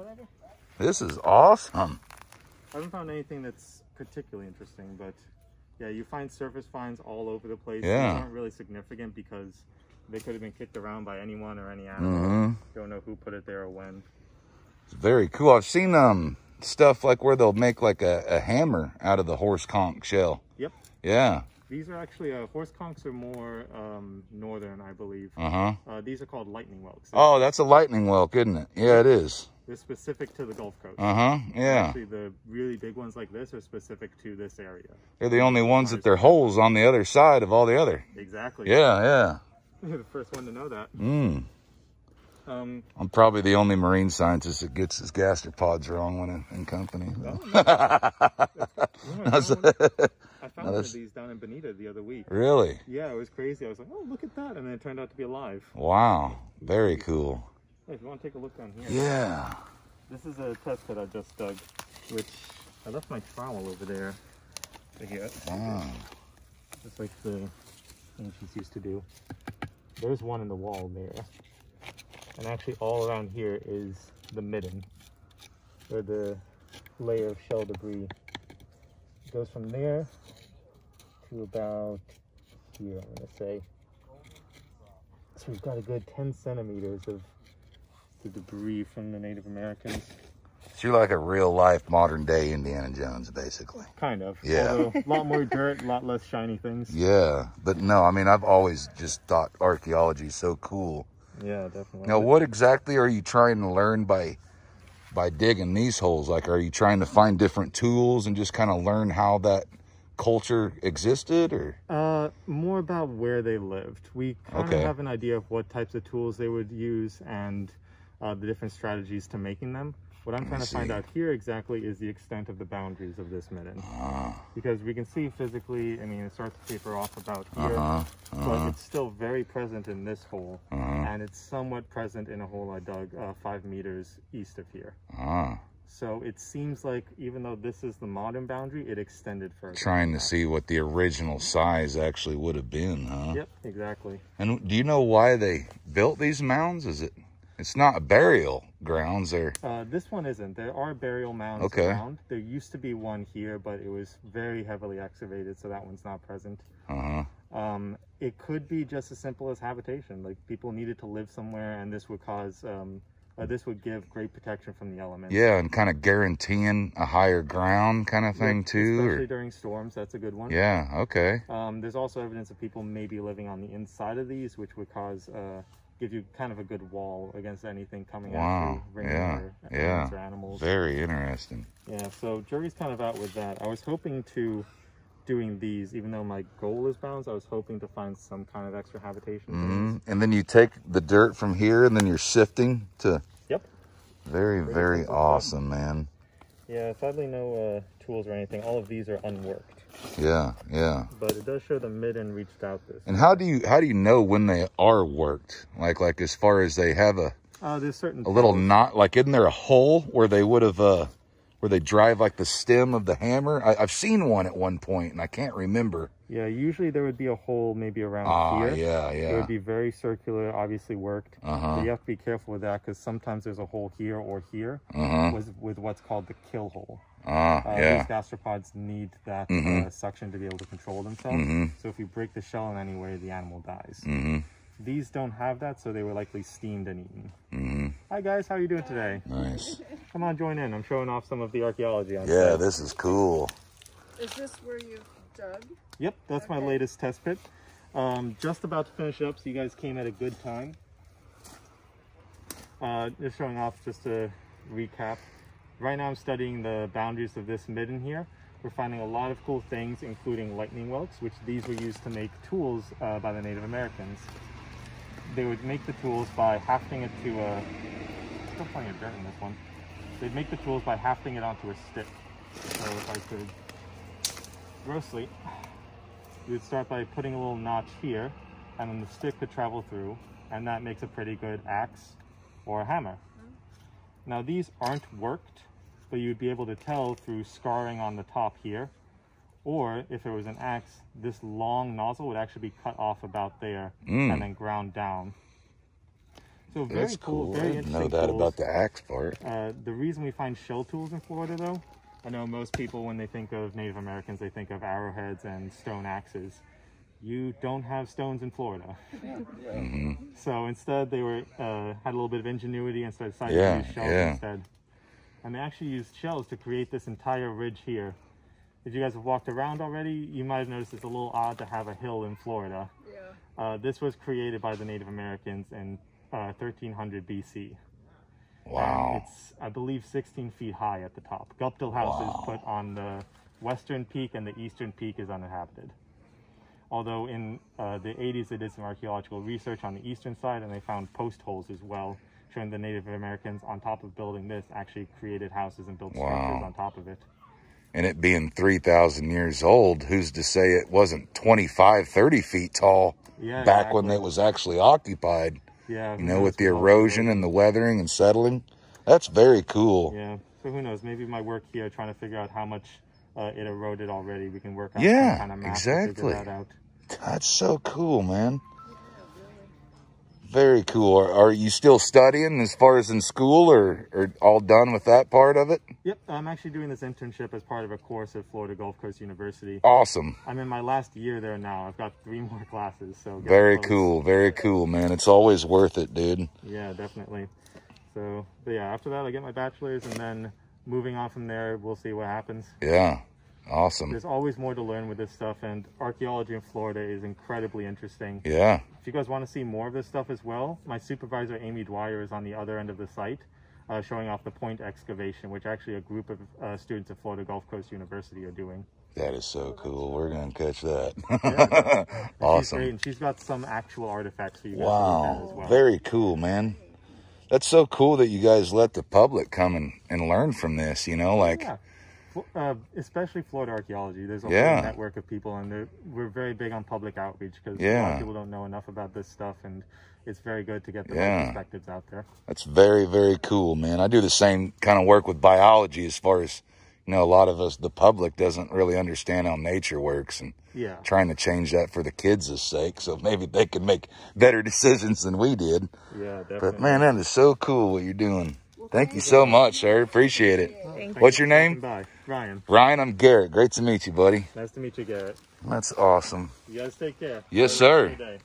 whatever. This is awesome. I haven't found anything that's particularly interesting, but yeah, you find surface finds all over the place. Yeah. These aren't really significant because they could have been kicked around by anyone or any animal. hmm Don't know who put it there or when. It's very cool. I've seen um stuff like where they'll make like a, a hammer out of the horse conch shell. Yep. Yeah. These are actually, uh, horse conchs are more um, northern, I believe. Uh-huh. Uh, these are called lightning whelks. Oh, that's a lightning whelk, isn't it? Yeah, it is. They're specific to the Gulf Coast. Uh-huh. Yeah. Actually, the really big ones like this are specific to this area. They're the only ones that they're holes on the other side of all the other. Exactly. Yeah, yeah. You're the first one to know that. Mm. Um, I'm probably the only marine scientist that gets his gastropods wrong when in, in company. yeah, I found, I found one of these down in Bonita the other week. really? Yeah, it was crazy. I was like, oh, look at that. And then it turned out to be alive. Wow. Very cool. Hey, if you want to take a look down here. Yeah. This is a test that I just dug, which I left my trowel over there here. Wow. Just like the ancients used to do. There's one in the wall there. And actually all around here is the midden, or the layer of shell debris. It goes from there to about here, I'm gonna say. So we've got a good 10 centimeters of the debris from the Native Americans. So you're like a real life modern day Indiana Jones, basically. Kind of. Yeah. A lot more dirt, a lot less shiny things. Yeah. But no, I mean, I've always just thought archaeology is so cool. Yeah, definitely. Now, what exactly are you trying to learn by by digging these holes? Like, are you trying to find different tools and just kind of learn how that culture existed, or? Uh, more about where they lived. We kind Okay. of have an idea of what types of tools they would use and uh, the different strategies to making them. What I'm trying to find out here exactly is the extent of the boundaries of this midden. Ah, Because we can see physically, I mean, it starts to taper off about here, uh-huh, but uh-huh, it's still very present in this hole. uh-huh, And it's somewhat present in a hole I dug uh, five meters east of here. ah. So it seems like even though this is the modern boundary, it extended further. Trying to see what the original size actually would have been, huh? Yep, exactly. And do you know why they built these mounds? Is it? It's not a burial grounds. They're Uh, this one isn't. There are burial mounds Okay. around. There used to be one here, but it was very heavily excavated, so that one's not present. uh huh. Um, it could be just as simple as habitation. Like people needed to live somewhere, and this would cause, um, uh, this would give great protection from the elements. Yeah, and kind of guaranteeing a higher ground kind of thing too. Especially Or during storms, that's a good one. yeah, okay. Um, there's also evidence of people maybe living on the inside of these, which would cause, uh, give you kind of a good wall against anything coming at Wow, you, rain yeah, yeah. animals. Very interesting. Yeah, so jury's kind of out with that. I was hoping to doing these, even though my goal is bounds, I was hoping to find some kind of extra habitation. Mm -hmm. And then you take the dirt from here, and then you're sifting to. Yep. Very, very awesome, man. Yeah, sadly no uh, tools or anything. All of these are unworked, Yeah, yeah. but it does show the midden reached out this. And how do you how do you know when they are worked? Like like as far as they have a Uh, there's certain a little knot. Like isn't there a hole where they would have uh where they drive like the stem of the hammer? I, I've seen one at one point, and I can't remember. Yeah, usually there would be a hole maybe around Ah, here. yeah, yeah. It would be very circular, obviously worked. Uh But huh. you have to be careful with that because sometimes there's a hole here or here Uh huh. with, with what's called the kill hole. Ah, Uh, yeah. These gastropods need that Mhm. uh, suction to be able to control themselves. Mhm. So if you break the shell in any way, the animal dies. Mm-hmm. These don't have that, so they were likely steamed and eaten. Mm-hmm. Hi guys, how are you doing today? Nice. Come on, join in. I'm showing off some of the archaeology. On Yeah, site. this is cool. Is this where you dug? Yep, that's my latest test pit. Um, just about to finish up, so you guys came at a good time. Uh, just showing off, just to recap. Right now I'm studying the boundaries of this midden here. We're finding a lot of cool things, including lightning whelks, which these were used to make tools uh, by the Native Americans. They would make the tools by hafting it to a... Still plenty of dirt in this one. They'd make the tools by hafting it onto a stick. So if I could grossly you would start by putting a little notch here and then the stick could travel through and that makes a pretty good axe or a hammer. Now these aren't worked, but you'd be able to tell through scarring on the top here. Or if it was an axe, this long nozzle would actually be cut off about there Mm. and then ground down. So very That's cool. cool. I Very didn't know interesting that tools. about the axe part. Uh, the reason we find shell tools in Florida, though, I know most people, when they think of Native Americans, they think of arrowheads and stone axes. You don't have stones in Florida. So instead, they were uh, had a little bit of ingenuity and started decided Yeah, to use shells yeah. instead. And they actually used shells to create this entire ridge here. If you guys have walked around already, you might have noticed it's a little odd to have a hill in Florida. Yeah. Uh, this was created by the Native Americans in uh, 1300 BC. Wow. It's, I believe, 16 feet high at the top. Guptill House Wow. is put on the western peak, and the eastern peak is uninhabited. Although in uh, the 80s, they did some archaeological research on the eastern side, and they found post holes as well, showing the Native Americans, on top of building this, actually created houses and built structures Wow. on top of it. And it being 3,000 years old, who's to say it wasn't 25, 30 feet tall Yeah, back when it was actually occupied? Yeah, You know, with the erosion and the weathering and settling. That's very cool. Yeah. So who knows? Maybe my work here, trying to figure out how much uh, it eroded already, we can work out Yeah, kind of exactly. figure that out. That's so cool, man. Very cool. Are, are you still studying as far as in school or, or all done with that part of it? Yep, I'm actually doing this internship as part of a course at Florida Gulf Coast University. Awesome. I'm in my last year there now. I've got three more classes, so Very close. cool. Very cool, man. It's always worth it, dude. Yeah, definitely. So, but yeah, after that I get my bachelor's, and then moving on from there, we'll see what happens. Yeah. Awesome. There's always more to learn with this stuff, and archaeology in Florida is incredibly interesting. Yeah. If you guys want to see more of this stuff as well, my supervisor Amy Dwyer is on the other end of the site, uh, showing off the point excavation, which actually a group of uh, students at Florida Gulf Coast University are doing. That is so cool. We're going to catch that. She's great, awesome. and she's got some actual artifacts for you guys to as Wow. well. Very cool, man. That's so cool that you guys let the public come and, and learn from this, you know, like, Yeah. Uh, especially Florida archaeology. There's a Yeah. whole network of people, and we're very big on public outreach because a lot of people don't know enough about this stuff, and it's very good to get the Yeah. right perspectives out there. That's very, very cool, man. I do the same kind of work with biology as far as, you know, a lot of us, the public doesn't really understand how nature works and Yeah. trying to change that for the kids' sake. So maybe they can make better decisions than we did. Yeah, definitely. But man, that is so cool what you're doing. Thank you so much, sir. Appreciate it. What's your name? Bye. Ryan. Ryan, I'm Garrett. Great to meet you, buddy. Nice to meet you, Garrett. That's awesome. You guys take care. Yes, Have sir. great day.